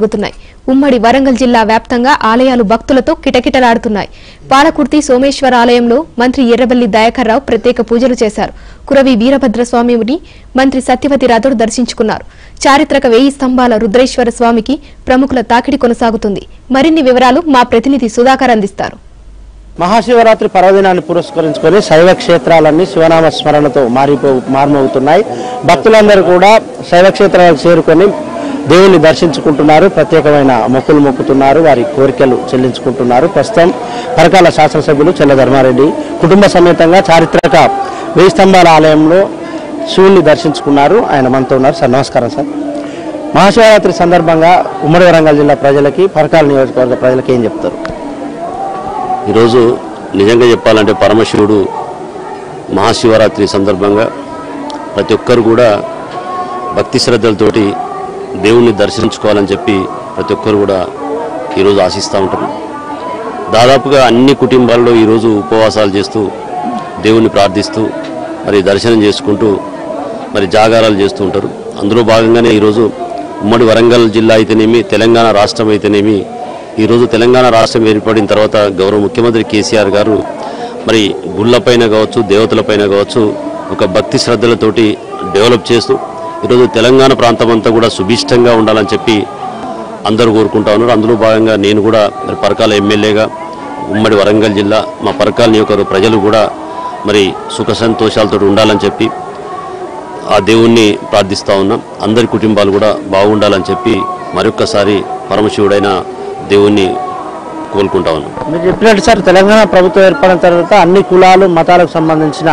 జరుగుతున్నాయి. ఉమ్మడి వరంగల్ జిల్లా వ్యాప్తంగా ఆలయాలు భక్తులతో కిటకిటలాడుతున్నాయి. పాలకుర్తి సోమేశ్వర ఆలయంలో మంత్రి ఎర్రబెల్లి దయాకర్రావు ప్రత్యేక పూజలు చేశారు. కురవి వీరభద్రస్వామిని మంత్రి సత్యవతి రాథోడ్ దర్శించుకున్నారు. చారిత్రక వేయి స్తంభాల రుద్రేశ్వర స్వామికి ప్రముఖుల తాకిడి కొనసాగుతుంది. మరిన్ని వివరాలు మా ప్రతినిధి సుధాకర్ అందిస్తారు. మహాశివరాత్రి పర్వదినాన్ని పురస్కరించుకొని శైవ క్షేత్రాలన్నీ శివనామ స్మరణతో మారిపో మార్మవుతున్నాయి. భక్తులందరూ కూడా శైవ క్షేత్రాలకు చేరుకొని దేవుని దర్శించుకుంటున్నారు ప్రత్యేకమైన మొక్కులు మొక్కుతున్నారు వారి కోరికలు చెల్లించుకుంటున్నారు. ప్రస్తుతం పరకాల శాసనసభ్యులు చెల్లధర్మారెడ్డి కుటుంబ సమేతంగా చారిత్రక వెయ్యి స్తంభాల ఆలయంలో శివుణ్ణి దర్శించుకున్నారు. ఆయన మనతో ఉన్నారు సార్. నమస్కారం సార్. మహాశివరాత్రి సందర్భంగా ఉమ్మడి వరంగల్ జిల్లా ప్రజలకి పరకాల నియోజకవర్గ ప్రజలకి ఏం చెప్తారు? ఈరోజు నిజంగా చెప్పాలంటే పరమశివుడు మహాశివరాత్రి సందర్భంగా ప్రతి ఒక్కరు కూడా భక్తి శ్రద్ధలతోటి దేవుణ్ణి దర్శించుకోవాలని చెప్పి ప్రతి ఒక్కరు కూడా ఈరోజు ఆశిస్తూ ఉంటారు. దాదాపుగా అన్ని కుటుంబాల్లో ఈరోజు ఉపవాసాలు చేస్తూ దేవుణ్ణి ప్రార్థిస్తూ మరి దర్శనం చేసుకుంటూ మరి జాగారాలు చేస్తూ ఉంటారు. అందులో భాగంగానే ఈరోజు ఉమ్మడి వరంగల్ జిల్లా అయితేనేమి తెలంగాణ రాష్ట్రం అయితేనేమి ఈరోజు తెలంగాణ రాష్ట్రం ఏర్పడిన తర్వాత గౌరవ ముఖ్యమంత్రి కేసీఆర్ గారు మరి గుళ్ళపైన కావచ్చు దేవతలపైన కావచ్చు ఒక భక్తి శ్రద్ధలతోటి డెవలప్ చేస్తూ ఈరోజు తెలంగాణ ప్రాంతం అంతా కూడా సుభిష్టంగా ఉండాలని చెప్పి అందరూ కోరుకుంటా ఉన్నారు. అందులో భాగంగా నేను కూడా మరి పరకాల ఎమ్మెల్యేగా ఉమ్మడి వరంగల్ జిల్లా మా పరకాల నియోకరు ప్రజలు కూడా మరి సుఖ సంతోషాలతో ఉండాలని చెప్పి ఆ దేవుణ్ణి ప్రార్థిస్తూ ఉన్నాం. అందరి కుటుంబాలు కూడా బాగుండాలని చెప్పి మరొక్కసారి పరమశివుడైన దేవుణ్ణి కోలుకుంటా ఉన్నాం. మీరు చెప్పినట్టు సార్ తెలంగాణ ప్రభుత్వం ఏర్పడిన తర్వాత అన్ని కులాలు మతాలకు సంబంధించిన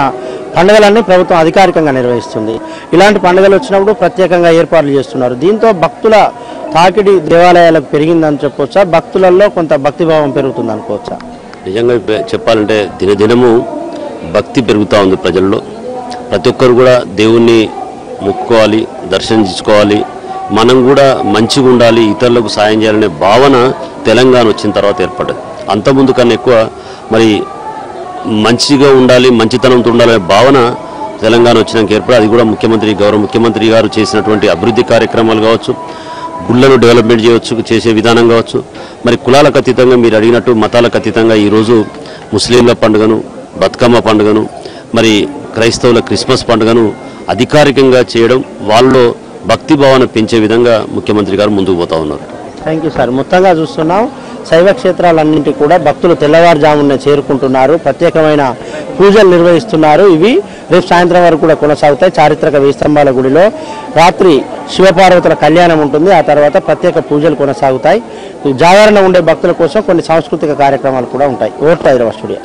పండుగలన్నీ ప్రభుత్వం అధికారికంగా నిర్వహిస్తుంది. ఇలాంటి పండుగలు వచ్చినప్పుడు ప్రత్యేకంగా ఏర్పాట్లు చేస్తున్నారు. దీంతో భక్తుల తాకిడి దేవాలయాలకు పెరిగిందని చెప్పొచ్చా? భక్తులలో కొంత భక్తిభావం పెరుగుతుంది అనుకోవచ్చా? నిజంగా చెప్పాలంటే దినదినము భక్తి పెరుగుతూ ఉంది ప్రజల్లో. ప్రతి ఒక్కరు కూడా దేవుణ్ణి మొక్కుకోవాలి దర్శించుకోవాలి. మనం కూడా మంచిగా ఉండాలి ఇతరులకు సాయం చేయాలనే భావన తెలంగాణ వచ్చిన తర్వాత ఏర్పడ్డది. అంతకుముందు కన్నా ఎక్కువ మరి మంచిగా ఉండాలి మంచితనంతో ఉండాలనే భావన తెలంగాణ వచ్చినాక ఏర్పడి అది కూడా ముఖ్యమంత్రి గౌరవ ముఖ్యమంత్రి గారు చేసినటువంటి అభివృద్ధి కార్యక్రమాలు కావచ్చు గుళ్ళను డెవలప్మెంట్ చేయవచ్చు చేసే విధానం కావచ్చు. మరి కులాలకు అతీతంగా మీరు అడిగినట్టు మతాలకు అతీతంగా ఈరోజు ముస్లింల పండుగను బతుకమ్మ పండుగను మరి క్రైస్తవుల క్రిస్మస్ పండుగను అధికారికంగా చేయడం వాళ్ళలో భక్తి భావన పెంచే విధంగా ముఖ్యమంత్రి గారు ముందుకు పోతా ఉన్నారు. థ్యాంక్ యూ సార్ మొత్తంగా చూస్తున్నాం. శైవ క్షేత్రాలన్నింటి కూడా భక్తులు తెల్లవారుజామున చేరుకుంటున్నారు. ప్రత్యేకమైన పూజలు నిర్వహిస్తున్నారు. ఇవి రేపు సాయంత్రం వరకు కూడా కొనసాగుతాయి. చారిత్రక వేయి గుడిలో రాత్రి శివపార్వతుల కళ్యాణం ఉంటుంది. ఆ తర్వాత ప్రత్యేక పూజలు కొనసాగుతాయి. జాగరణ ఉండే భక్తుల కోసం కొన్ని సాంస్కృతిక కార్యక్రమాలు కూడా ఉంటాయి. ఓట్ హైదరాబాద్ స్టూడియో.